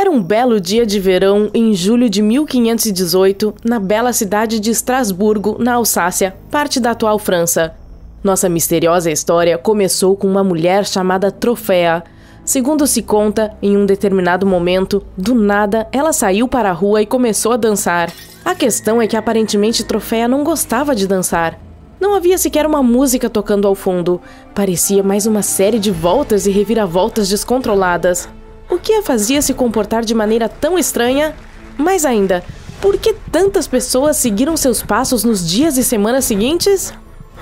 Era um belo dia de verão em julho de 1518, na bela cidade de Estrasburgo, na Alsácia, parte da atual França. Nossa misteriosa história começou com uma mulher chamada Troféa. Segundo se conta, em um determinado momento, do nada, ela saiu para a rua e começou a dançar. A questão é que aparentemente Troféa não gostava de dançar. Não havia sequer uma música tocando ao fundo. Parecia mais uma série de voltas e reviravoltas descontroladas. O que a fazia se comportar de maneira tão estranha? Mais ainda, por que tantas pessoas seguiram seus passos nos dias e semanas seguintes?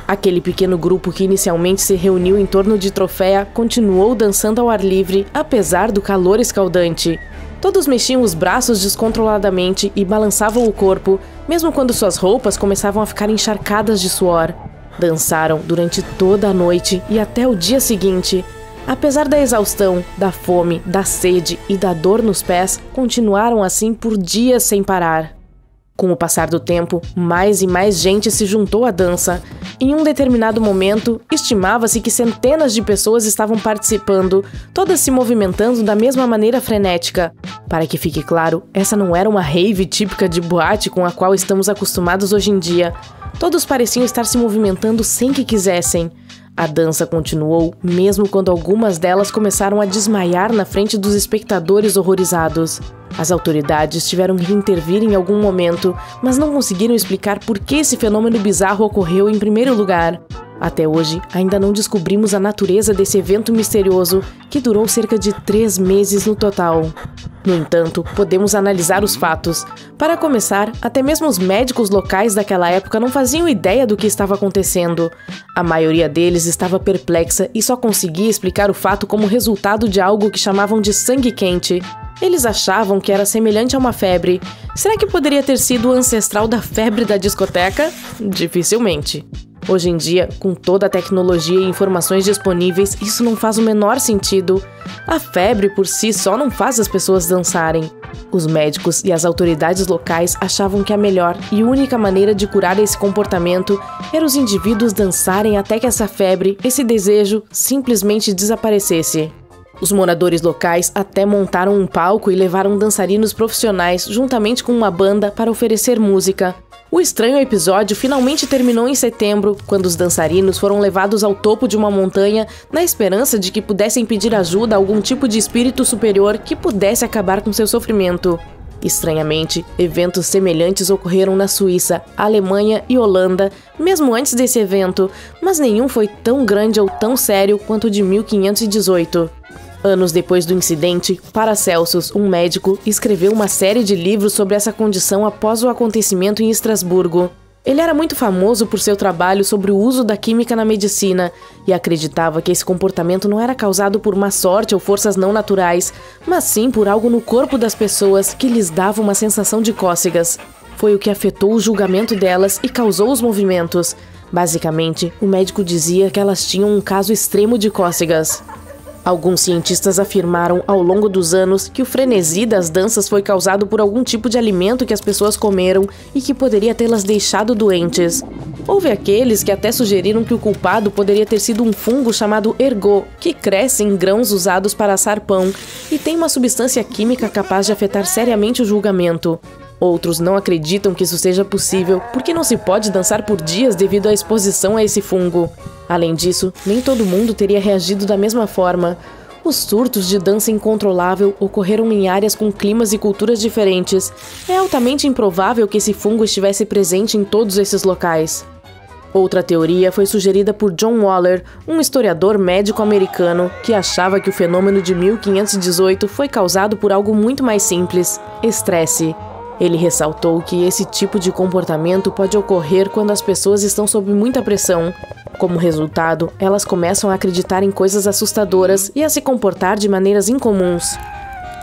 Aquele pequeno grupo que inicialmente se reuniu em torno de Troféia continuou dançando ao ar livre, apesar do calor escaldante. Todos mexiam os braços descontroladamente e balançavam o corpo, mesmo quando suas roupas começavam a ficar encharcadas de suor. Dançaram durante toda a noite e até o dia seguinte, Apesar da exaustão, da fome, da sede e da dor nos pés, continuaram assim por dias sem parar. Com o passar do tempo, mais e mais gente se juntou à dança. Em um determinado momento, estimava-se que centenas de pessoas estavam participando, todas se movimentando da mesma maneira frenética. Para que fique claro, essa não era uma rave típica de boate com a qual estamos acostumados hoje em dia. Todos pareciam estar se movimentando sem que quisessem. A dança continuou, mesmo quando algumas delas começaram a desmaiar na frente dos espectadores horrorizados. As autoridades tiveram que intervir em algum momento, mas não conseguiram explicar por que esse fenômeno bizarro ocorreu em primeiro lugar. Até hoje, ainda não descobrimos a natureza desse evento misterioso, que durou cerca de três meses no total. No entanto, podemos analisar os fatos. Para começar, até mesmo os médicos locais daquela época não faziam ideia do que estava acontecendo. A maioria deles estava perplexa e só conseguia explicar o fato como resultado de algo que chamavam de sangue quente. Eles achavam que era semelhante a uma febre. Será que poderia ter sido o ancestral da febre da discoteca? Dificilmente. Hoje em dia, com toda a tecnologia e informações disponíveis, isso não faz o menor sentido. A febre por si só não faz as pessoas dançarem. Os médicos e as autoridades locais achavam que a melhor e única maneira de curar esse comportamento era os indivíduos dançarem até que essa febre, esse desejo, simplesmente desaparecesse. Os moradores locais até montaram um palco e levaram dançarinos profissionais juntamente com uma banda para oferecer música. O estranho episódio finalmente terminou em setembro, quando os dançarinos foram levados ao topo de uma montanha na esperança de que pudessem pedir ajuda a algum tipo de espírito superior que pudesse acabar com seu sofrimento. Estranhamente, eventos semelhantes ocorreram na Suíça, Alemanha e Holanda, mesmo antes desse evento, mas nenhum foi tão grande ou tão sério quanto o de 1518. Anos depois do incidente, Paracelsus, um médico, escreveu uma série de livros sobre essa condição após o acontecimento em Estrasburgo. Ele era muito famoso por seu trabalho sobre o uso da química na medicina e acreditava que esse comportamento não era causado por má sorte ou forças não naturais, mas sim por algo no corpo das pessoas que lhes dava uma sensação de cócegas. Foi o que afetou o julgamento delas e causou os movimentos. Basicamente, o médico dizia que elas tinham um caso extremo de cócegas. Alguns cientistas afirmaram ao longo dos anos que o frenesi das danças foi causado por algum tipo de alimento que as pessoas comeram e que poderia tê-las deixado doentes. Houve aqueles que até sugeriram que o culpado poderia ter sido um fungo chamado ergot, que cresce em grãos usados para assar pão e tem uma substância química capaz de afetar seriamente o julgamento. Outros não acreditam que isso seja possível porque não se pode dançar por dias devido à exposição a esse fungo. Além disso, nem todo mundo teria reagido da mesma forma. Os surtos de dança incontrolável ocorreram em áreas com climas e culturas diferentes. É altamente improvável que esse fungo estivesse presente em todos esses locais. Outra teoria foi sugerida por John Waller, um historiador médico americano que achava que o fenômeno de 1518 foi causado por algo muito mais simples: estresse. Ele ressaltou que esse tipo de comportamento pode ocorrer quando as pessoas estão sob muita pressão. Como resultado, elas começam a acreditar em coisas assustadoras e a se comportar de maneiras incomuns.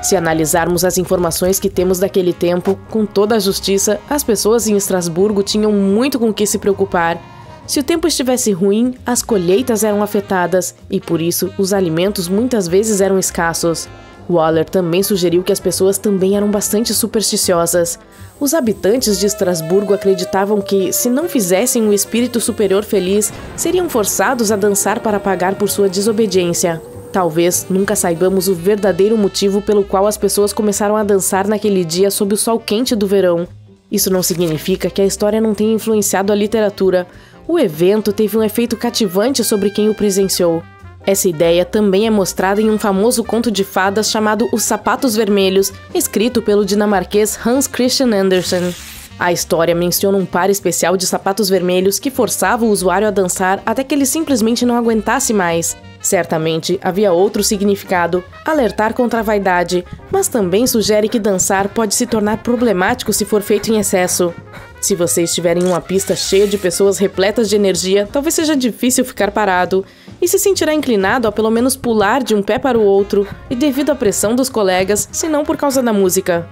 Se analisarmos as informações que temos daquele tempo, com toda a justiça, as pessoas em Estrasburgo tinham muito com que se preocupar. Se o tempo estivesse ruim, as colheitas eram afetadas e por isso os alimentos muitas vezes eram escassos. Waller também sugeriu que as pessoas também eram bastante supersticiosas. Os habitantes de Estrasburgo acreditavam que, se não fizessem um espírito superior feliz, seriam forçados a dançar para pagar por sua desobediência. Talvez nunca saibamos o verdadeiro motivo pelo qual as pessoas começaram a dançar naquele dia sob o sol quente do verão. Isso não significa que a história não tenha influenciado a literatura. O evento teve um efeito cativante sobre quem o presenciou. Essa ideia também é mostrada em um famoso conto de fadas chamado Os Sapatos Vermelhos, escrito pelo dinamarquês Hans Christian Andersen. A história menciona um par especial de sapatos vermelhos que forçava o usuário a dançar até que ele simplesmente não aguentasse mais. Certamente havia outro significado, alertar contra a vaidade, mas também sugere que dançar pode se tornar problemático se for feito em excesso. Se você estiver em uma pista cheia de pessoas repletas de energia, talvez seja difícil ficar parado e se sentirá inclinado a pelo menos pular de um pé para o outro, e devido à pressão dos colegas, se não por causa da música.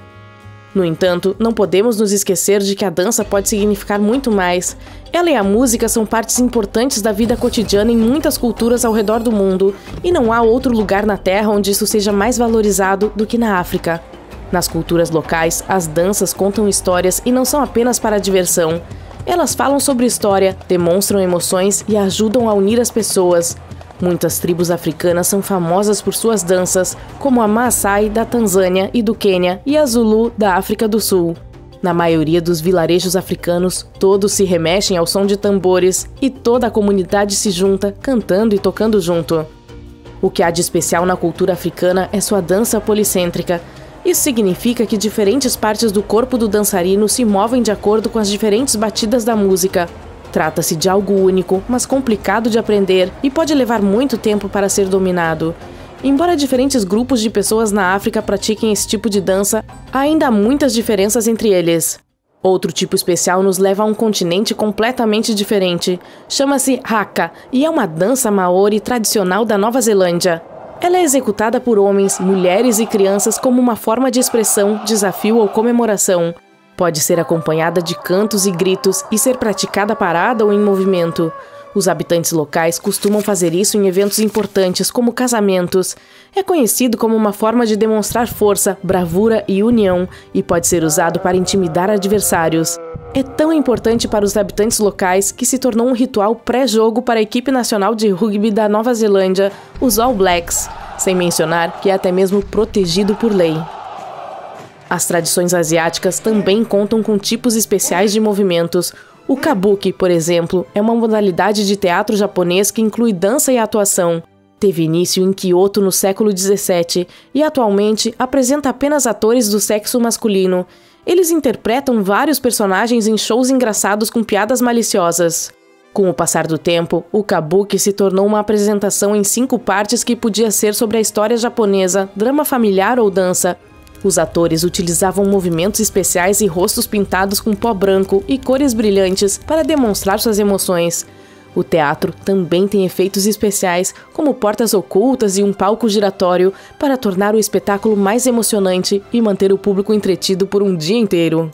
No entanto, não podemos nos esquecer de que a dança pode significar muito mais. Ela e a música são partes importantes da vida cotidiana em muitas culturas ao redor do mundo, e não há outro lugar na Terra onde isso seja mais valorizado do que na África. Nas culturas locais, as danças contam histórias e não são apenas para diversão. Elas falam sobre história, demonstram emoções e ajudam a unir as pessoas. Muitas tribos africanas são famosas por suas danças, como a Maasai da Tanzânia e do Quênia e a Zulu da África do Sul. Na maioria dos vilarejos africanos, todos se remexem ao som de tambores e toda a comunidade se junta, cantando e tocando junto. O que há de especial na cultura africana é sua dança policêntrica, isso significa que diferentes partes do corpo do dançarino se movem de acordo com as diferentes batidas da música. Trata-se de algo único, mas complicado de aprender e pode levar muito tempo para ser dominado. Embora diferentes grupos de pessoas na África pratiquem esse tipo de dança, ainda há muitas diferenças entre eles. Outro tipo especial nos leva a um continente completamente diferente. Chama-se Haka e é uma dança maori tradicional da Nova Zelândia. Ela é executada por homens, mulheres e crianças como uma forma de expressão, desafio ou comemoração. Pode ser acompanhada de cantos e gritos e ser praticada parada ou em movimento. Os habitantes locais costumam fazer isso em eventos importantes, como casamentos. É conhecido como uma forma de demonstrar força, bravura e união, e pode ser usado para intimidar adversários. É tão importante para os habitantes locais que se tornou um ritual pré-jogo para a equipe nacional de rugby da Nova Zelândia, os All Blacks, sem mencionar que é até mesmo protegido por lei. As tradições asiáticas também contam com tipos especiais de movimentos, o kabuki, por exemplo, é uma modalidade de teatro japonês que inclui dança e atuação. Teve início em Kyoto no século 17 e atualmente apresenta apenas atores do sexo masculino. Eles interpretam vários personagens em shows engraçados com piadas maliciosas. Com o passar do tempo, o kabuki se tornou uma apresentação em cinco partes que podia ser sobre a história japonesa, drama familiar ou dança, os atores utilizavam movimentos especiais e rostos pintados com pó branco e cores brilhantes para demonstrar suas emoções. O teatro também tem efeitos especiais, como portas ocultas e um palco giratório, para tornar o espetáculo mais emocionante e manter o público entretido por um dia inteiro.